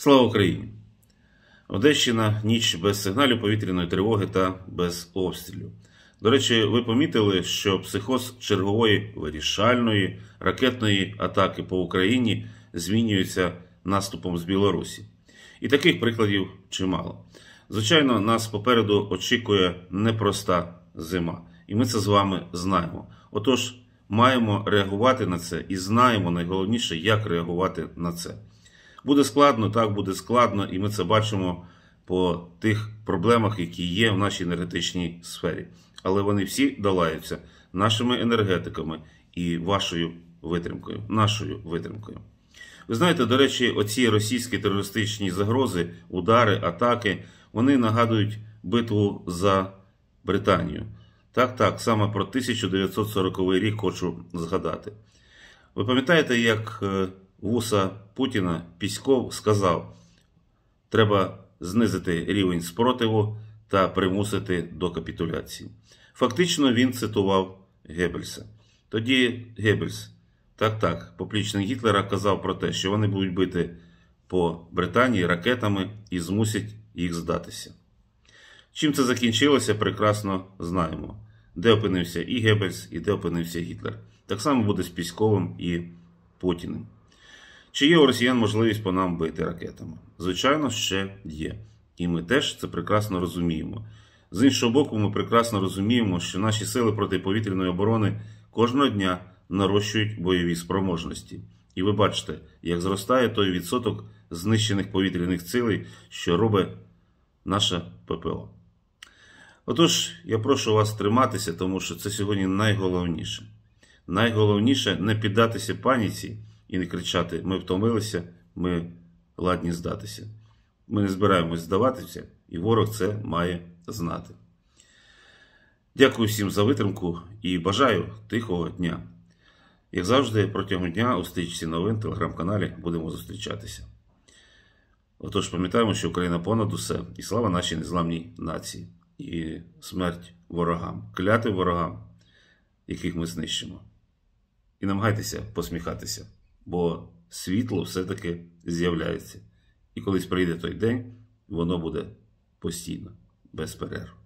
Слава Україні! Одещина ніч без сигналів повітряної тривоги та без обстрілів. До речі, ви помітили, що психоз чергової вирішальної ракетної атаки по Україні змінюється наступом з Білорусі. І таких прикладів чимало. Звичайно, нас попереду очікує непроста зима, і ми це з вами знаємо. Отож, маємо реагувати на це і знаємо найголовніше, як реагувати на це. Буде складно, так буде складно, і ми це бачимо по тих проблемах, які є в нашій енергетичній сфері. Але вони всі долаються нашими енергетиками і вашою витримкою, нашою витримкою. Ви знаєте, до речі, оці російські терористичні загрози, удари, атаки, вони нагадують битву за Британію. Так, так, саме про 1940 рік хочу згадати. Ви пам'ятаєте, як е, вуса Путіна Піськов сказав, треба знизити рівень спротиву та примусити до капітуляції. Фактично він цитував Геббельса. Тоді Геббельс, так так, поплічник Гітлера казав про те, що вони будуть бити по Британії ракетами і змусять їх здатися. Чим це закінчилося, прекрасно знаємо, де опинився і Геббельс, і де опинився Гітлер. Так само буде з Піськовим і Путіним. Чи є у росіян можливість по нам бити ракетами? Звичайно, ще є. І ми теж це прекрасно розуміємо. З іншого боку, ми прекрасно розуміємо, що наші сили протиповітряної оборони кожного дня нарощують бойові спроможності. І ви бачите, як зростає той відсоток знищених повітряних цілей, що робить наша ППО. Отож, я прошу вас триматися, тому що це сьогодні найголовніше. Найголовніше не піддатися паніці і не кричати: ми втомилися, ми ладні здатися. Ми не збираємось здаватися, і ворог це має знати. Дякую всім за витримку і бажаю тихого дня. Як завжди, протягом дня у стрічці новин в телеграм-каналі будемо зустрічатися. Отож, пам'ятаємо, що Україна понад усе, і слава нашій незламній нації, і смерть ворогам, кляти ворогам, яких ми знищимо. І намагайтеся посміхатися, бо світло все-таки з'являється. І колись прийде той день, воно буде постійно, без перерв.